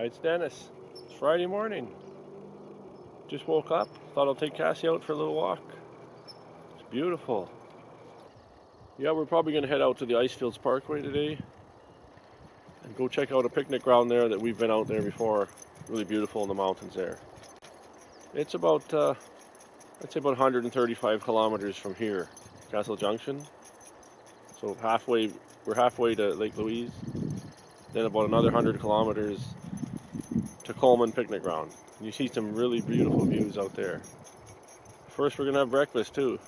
Hi, it's Dennis. It's Friday morning. Just woke up. Thought I'll take Cassie out for a little walk. It's beautiful. Yeah, we're probably going to head out to the Icefields Parkway today and go check out a picnic ground there that we've been out there before. Really beautiful in the mountains there. It's about, uh, I'd say about 135 kilometers from here, Castle Junction. So halfway, we're halfway to Lake Louise. Then about another 100 kilometers to Coleman Picnic Ground. You see some really beautiful views out there. First we're gonna have breakfast too.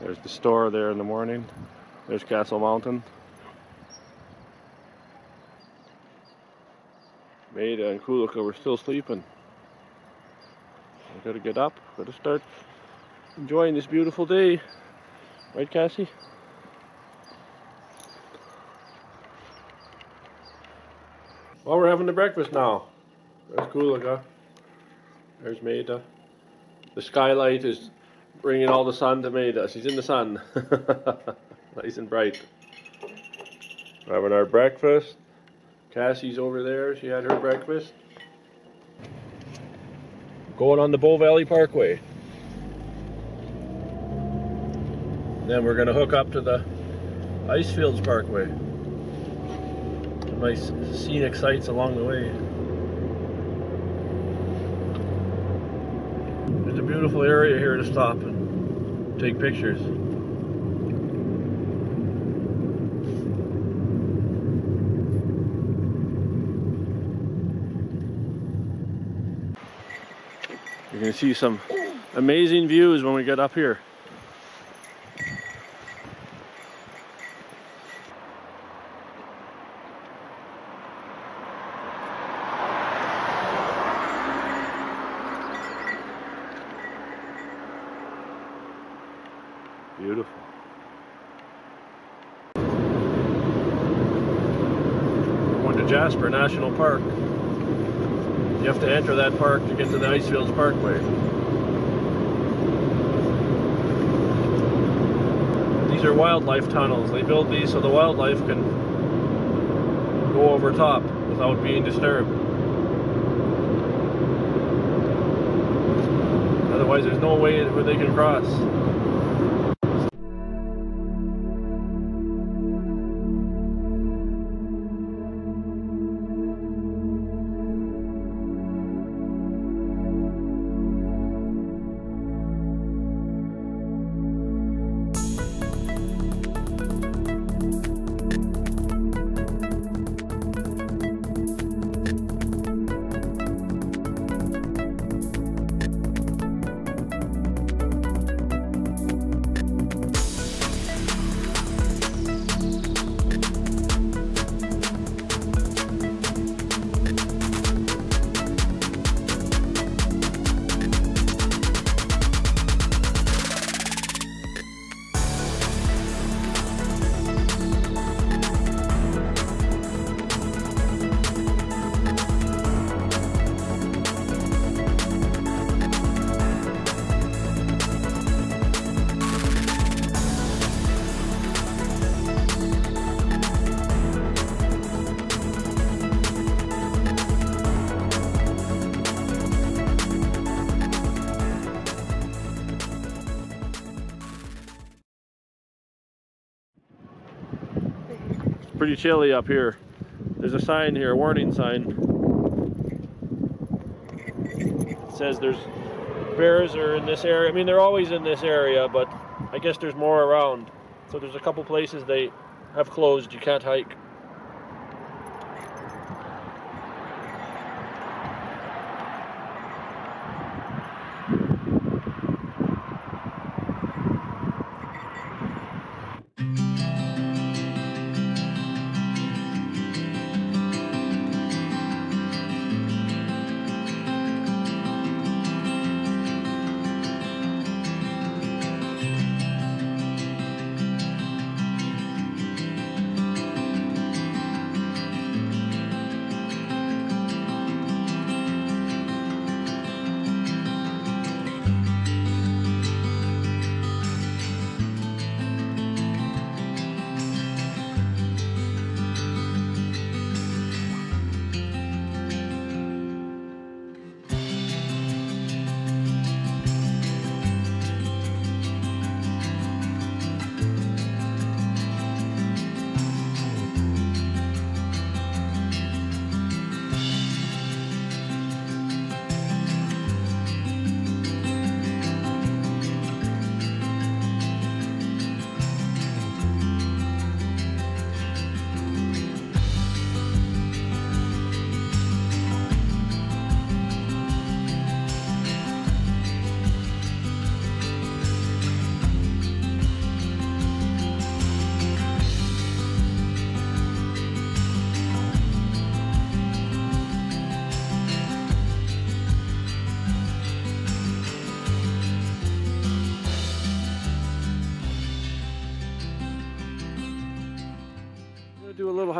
There's the store there in the morning. There's Castle Mountain. Maida and Kulika were still sleeping. We gotta get up, gotta start enjoying this beautiful day. Right, Cassie? Well, we're having the breakfast now. There's Kulika. There's Maida. The skylight is bringing all the sun to Maida. She's in the sun. nice and bright. We're having our breakfast. Cassie's over there. She had her breakfast. Going on the Bow Valley Parkway. Then we're going to hook up to the Icefields Parkway. Nice scenic sights along the way. There's a beautiful area here to stop and take pictures. You're to see some amazing views when we get up here. Beautiful. Going to Jasper National Park. You have to enter that park to get to the Icefields Parkway. These are wildlife tunnels. They build these so the wildlife can go over top without being disturbed. Otherwise there's no way where they can cross. Pretty chilly up here. There's a sign here, a warning sign. It says there's bears are in this area. I mean, they're always in this area, but I guess there's more around. So there's a couple places they have closed. You can't hike.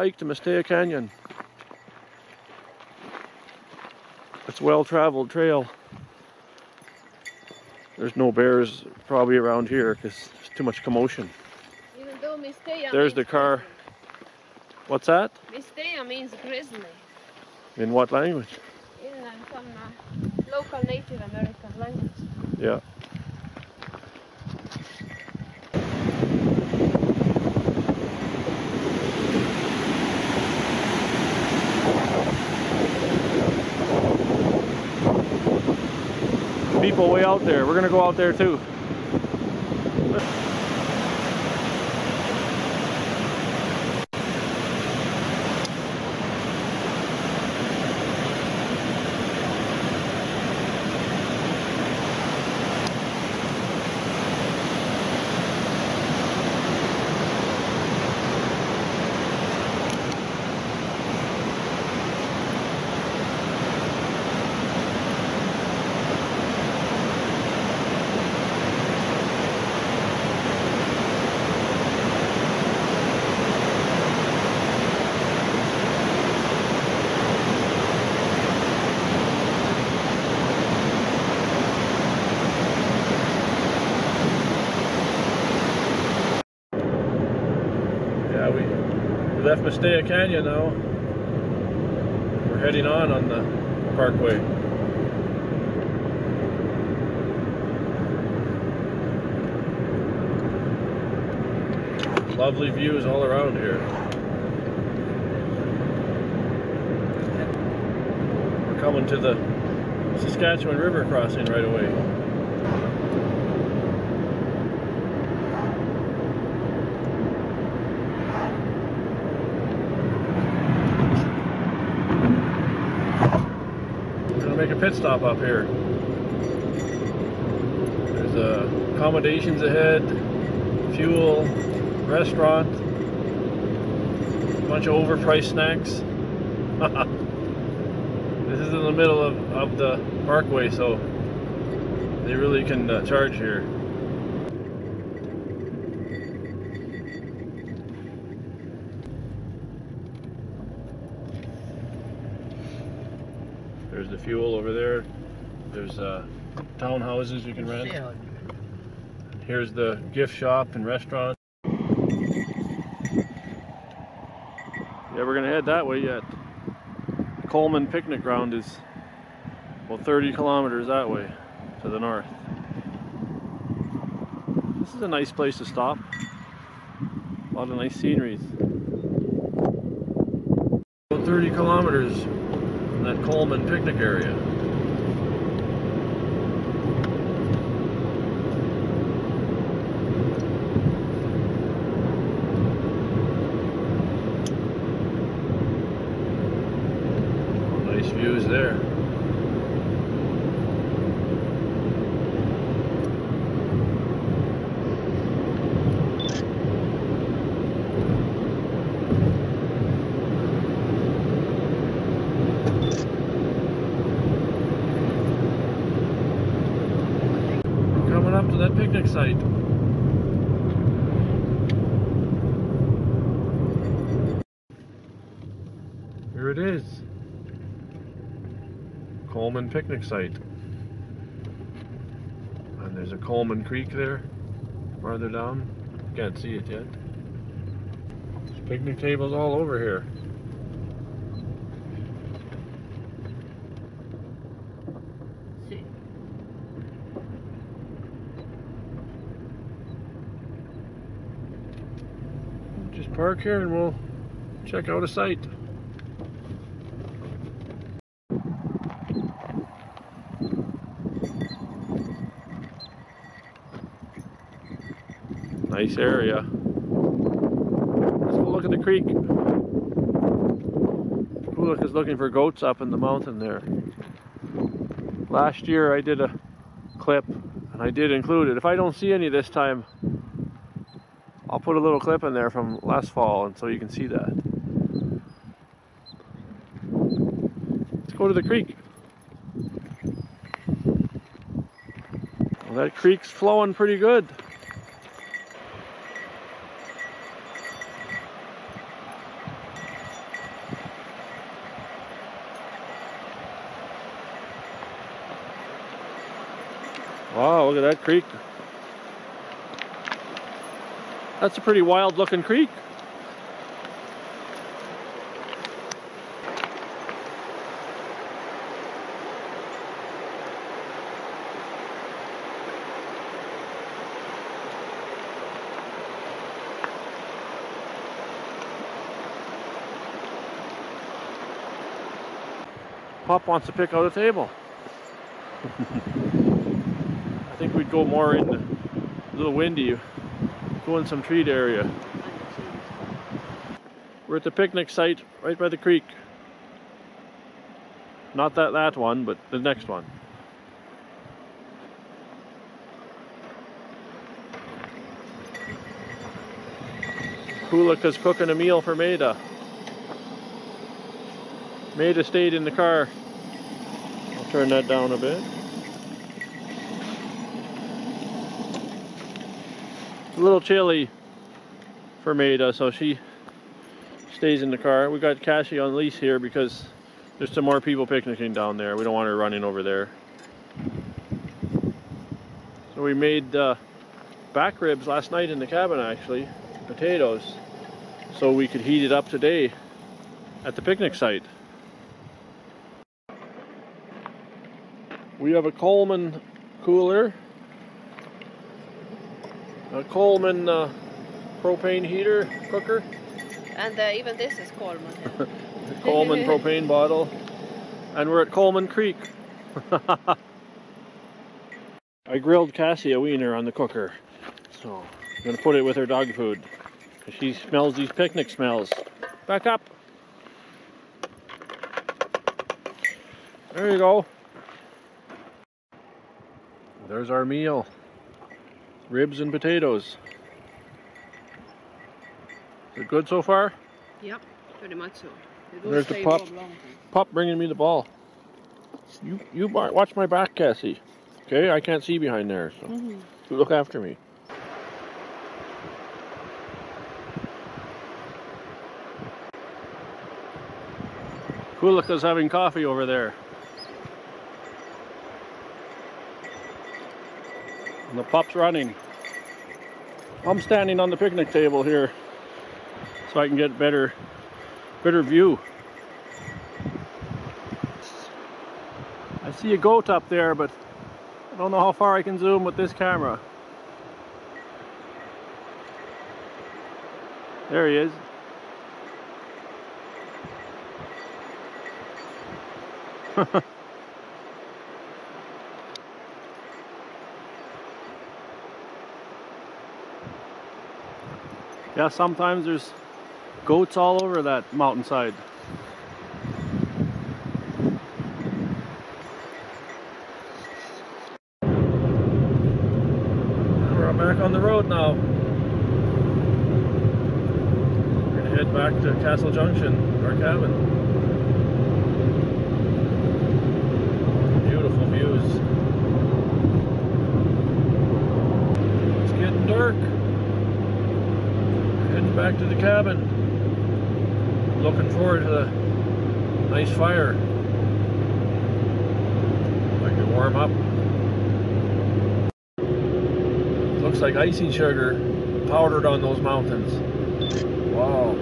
Hike to Mistaya Canyon. It's a well-traveled trail. There's no bears probably around here because there's too much commotion. Even though Mistaya There's the car. What's that? Mistaya means grizzly In what language? in uh, some uh, local Native American language. Yeah. People way out there. We're gonna go out there too. Yeah, we, Mistaya Canyon now. We're heading on on the parkway. Lovely views all around here. We're coming to the Saskatchewan River crossing right away. Make a pit stop up here. There's uh, accommodations ahead, fuel, restaurant, a bunch of overpriced snacks. this is in the middle of, of the parkway, so they really can uh, charge here. There's the fuel over there. There's uh, townhouses you can rent. Here's the gift shop and restaurant. Yeah, we're gonna head that way yet. Coleman Picnic Ground is well 30 kilometers that way to the north. This is a nice place to stop. A lot of nice sceneries. About 30 kilometers that Coleman picnic area. Nice views there. Coming up to that picnic site. Here it is. Coleman picnic site. And there's a Coleman Creek there, farther down. Can't see it yet. There's picnic tables all over here. See. Just park here and we'll check out a site. Nice area. Let's go look at the creek. Kulika is looking for goats up in the mountain there. Last year I did a clip and I did include it. If I don't see any this time, I'll put a little clip in there from last fall and so you can see that. Let's go to the creek. Well, that creek's flowing pretty good. Wow, look at that creek. That's a pretty wild looking creek. Pop wants to pick out a table. I think we'd go more in a little windy, go in some treed area. We're at the picnic site right by the creek. Not that that one, but the next one. Kulika's cooking a meal for Maida. Maida stayed in the car. I'll turn that down a bit. A little chilly for Maida, so she stays in the car. We got Cassie on leash here because there's some more people picnicking down there. We don't want her running over there. So we made uh, back ribs last night in the cabin actually, potatoes, so we could heat it up today at the picnic site. We have a Coleman cooler, a Coleman uh, propane heater cooker, And uh, even this is Coleman. Coleman propane bottle, and we're at Coleman Creek. I grilled Cassie a wiener on the cooker, so I'm gonna put it with her dog food. She smells these picnic smells. Back up. There you go. There's our meal. Ribs and potatoes. Is it good so far? Yep, pretty much so. There's the pup. warm long time. Pup bringing me the ball. You you bar- watch my back, Cassie. Okay, I can't see behind there, so Mhm. you look after me. Kulika's having coffee over there. And the pup's running. I'm standing on the picnic table here so I can get better better view. I see a goat up there, but I don't know how far I can zoom with this camera. There he is. yeah, sometimes there's goats all over that mountainside. We're back on the road now. We're gonna head back to Castle Junction, our cabin. Beautiful views. It's getting dark. Heading back to the cabin. Looking forward to the nice fire. I can warm up. Looks like icing sugar powdered on those mountains. Wow.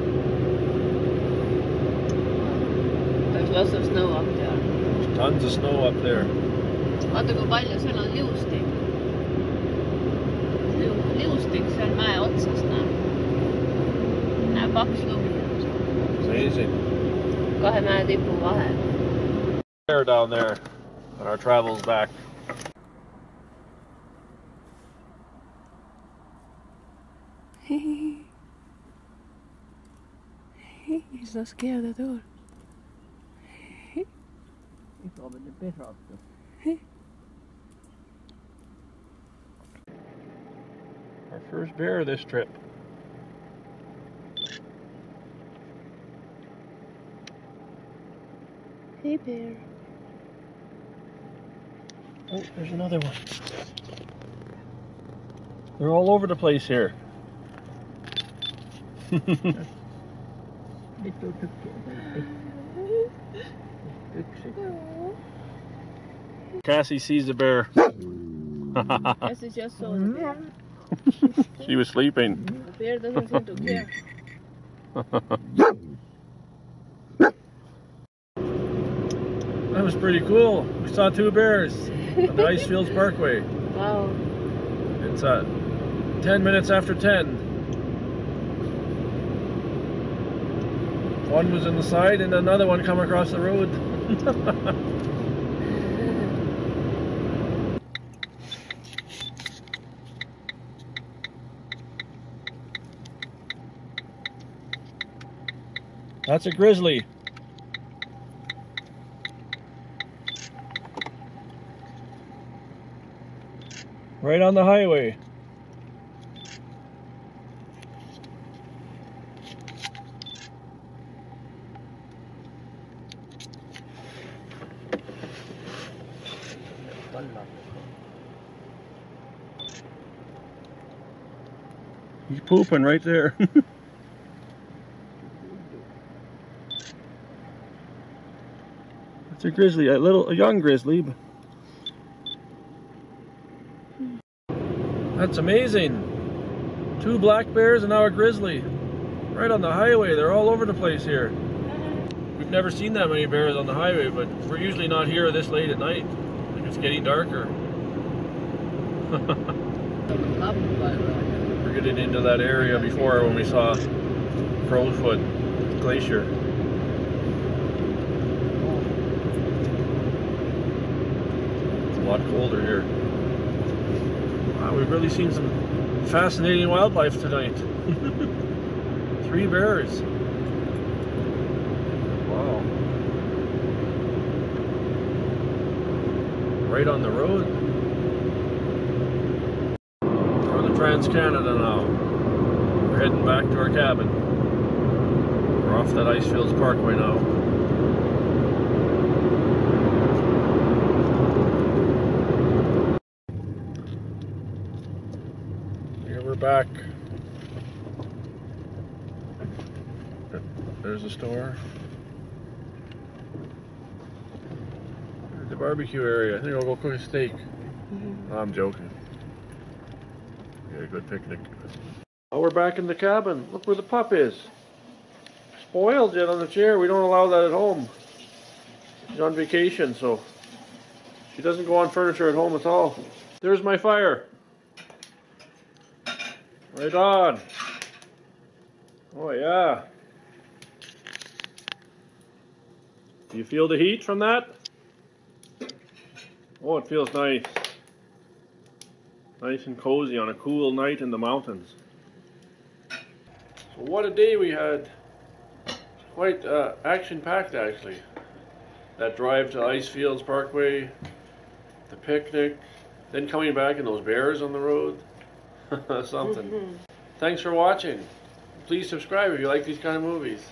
There's lots of snow up there. There's tons of snow up there. Vaata kui palju seal on liustik. Liu- liustik seal mäe otsas näeb. Näeb paks lumi on seal. It's amazing. kahe mäetipu vahel. Down there on our travels back. He's not scared at all. He's robbing the bear off though. Our first bear of this trip. Hey bear. Oh, there's another one. They're all over the place here. Cassie sees the bear. This is just so the bear. she was sleeping. The bear doesn't seem to care. That was pretty cool. We saw two bears on the Icefields Parkway. Wow. It's uh, 10 minutes after 10. One was in the side and another one come across the road. That's a grizzly. Right on the highway. He's pooping right there. It's a grizzly, a little, a young grizzly. That's amazing. Two black bears and now a grizzly. Right on the highway. They're all over the place here. We've never seen that many bears on the highway, but we're usually not here this late at night. It's getting darker. we're getting into that area before when we saw Crowfoot Glacier. It's a lot colder here. We've really seen some fascinating wildlife tonight. Three bears. Wow. Right on the road. We're on the Trans Canada now. We're heading back to our cabin. We're off that Icefields Parkway now. Here we're back. There's the store. There's the barbecue area. I think I'll go cook a steak. Mm-hmm. I'm joking. Get a good picnic. Oh, we're back in the cabin. Look where the pup is. Spoiled yet on the chair. We don't allow that at home. She's on vacation, so she doesn't go on furniture at home at all. There's my fire. Right on. Oh yeah. Do you feel the heat from that? Oh, it feels nice. Nice and cozy on a cool night in the mountains. So what a day we had. Quite uh, action-packed actually. That drive to Icefields Parkway, the picnic, then coming back and those bears on the road. Something. Thanks for watching. Please subscribe if you like these kind of movies.